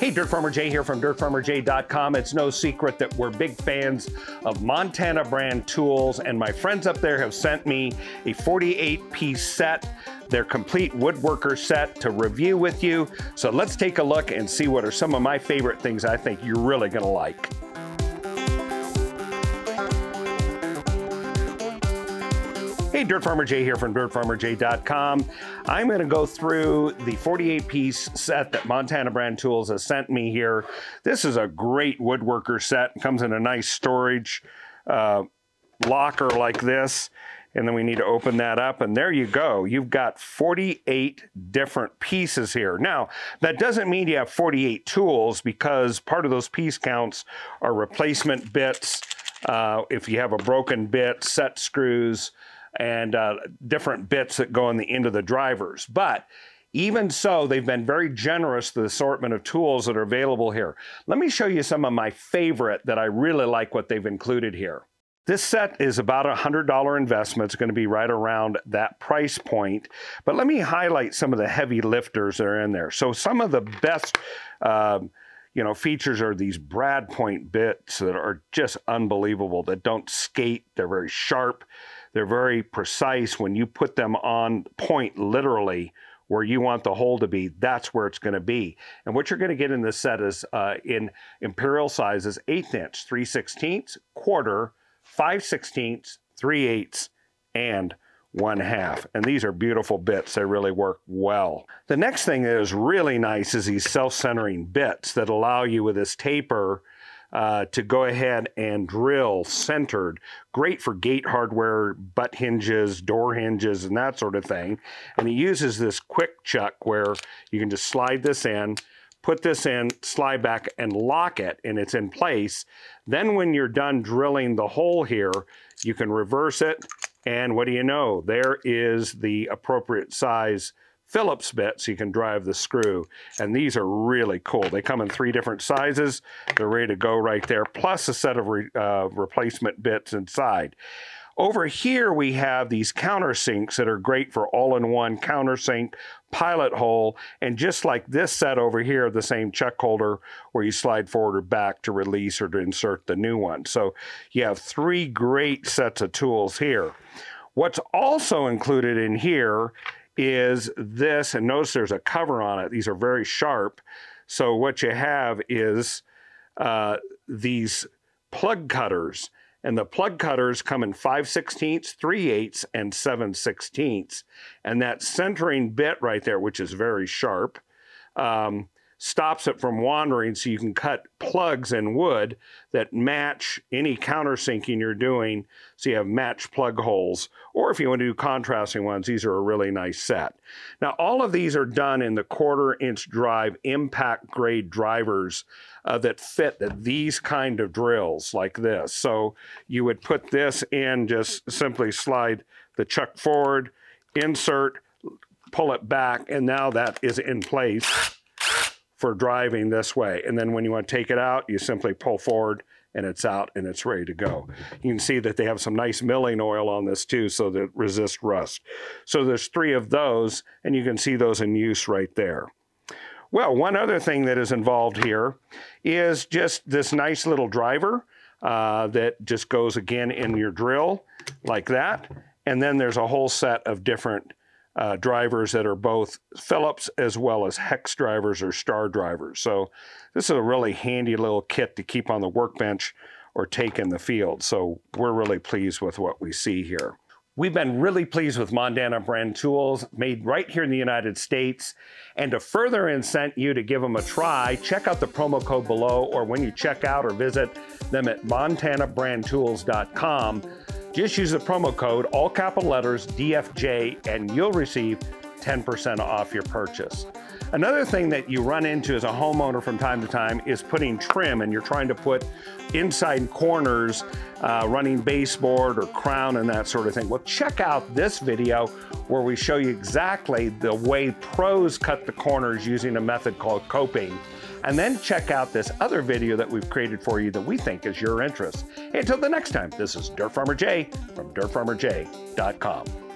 Hey, Dirt Farmer Jay here from dirtfarmerjay.com. It's no secret that we're big fans of Montana brand tools, and my friends up there have sent me a 48 piece set, their complete woodworker set to review with you. So let's take a look and see what are some of my favorite things I think you're really gonna like. Hey, Dirt Farmer Jay here from dirtfarmerjay.com. I'm going to go through the 48 piece set that Montana Brand Tools has sent me here. This is a great woodworker set. It comes in a nice storage uh, locker like this. And then we need to open that up. And there you go. You've got 48 different pieces here. Now, that doesn't mean you have 48 tools because part of those piece counts are replacement bits. Uh, if you have a broken bit, set screws, and uh, different bits that go on the end of the drivers. But even so, they've been very generous to the assortment of tools that are available here. Let me show you some of my favorite that I really like what they've included here. This set is about a $100 investment. It's going to be right around that price point. But let me highlight some of the heavy lifters that are in there. So some of the best um, you know, features are these brad point bits that are just unbelievable, that don't skate. They're very sharp. They're very precise. When you put them on point, literally, where you want the hole to be, that's where it's going to be. And what you're going to get in this set is uh, in imperial sizes, eighth inch, 3 16ths, quarter, 5 16ths, 3 eighths, and one half. And these are beautiful bits. They really work well. The next thing that is really nice is these self-centering bits that allow you with this taper uh, to go ahead and drill centered. Great for gate hardware, butt hinges, door hinges, and that sort of thing. And he uses this quick chuck where you can just slide this in, put this in, slide back, and lock it, and it's in place. Then when you're done drilling the hole here, you can reverse it, and what do you know? There is the appropriate size Phillips bit so you can drive the screw. And these are really cool. They come in three different sizes. They're ready to go right there, plus a set of re, uh, replacement bits inside. Over here, we have these countersinks that are great for all-in-one countersink, pilot hole, and just like this set over here, the same chuck holder where you slide forward or back to release or to insert the new one. So you have three great sets of tools here. What's also included in here is this, and notice there's a cover on it. These are very sharp. So what you have is uh, these plug cutters. And the plug cutters come in 5 16ths, 3 8ths, and 7 16ths. And that centering bit right there, which is very sharp, um, stops it from wandering so you can cut plugs in wood that match any countersinking you're doing so you have match plug holes. Or if you want to do contrasting ones, these are a really nice set. Now all of these are done in the quarter inch drive impact grade drivers uh, that fit these kind of drills like this. So you would put this in, just simply slide the chuck forward, insert, pull it back, and now that is in place for driving this way. And then when you want to take it out, you simply pull forward and it's out and it's ready to go. You can see that they have some nice milling oil on this too so that it resists rust. So there's three of those and you can see those in use right there. Well, one other thing that is involved here is just this nice little driver uh, that just goes again in your drill like that. And then there's a whole set of different uh, drivers that are both Phillips as well as hex drivers or star drivers. So this is a really handy little kit to keep on the workbench or take in the field. So we're really pleased with what we see here. We've been really pleased with Montana brand tools made right here in the United States. And to further incent you to give them a try, check out the promo code below or when you check out or visit them at montanabrandtools.com. Just use the promo code, all capital letters, DFJ, and you'll receive 10% off your purchase. Another thing that you run into as a homeowner from time to time is putting trim and you're trying to put inside corners, uh, running baseboard or crown and that sort of thing. Well, check out this video where we show you exactly the way pros cut the corners using a method called coping. And then check out this other video that we've created for you that we think is your interest. Hey, until the next time, this is Dirt Farmer Jay from dirtfarmerjay.com.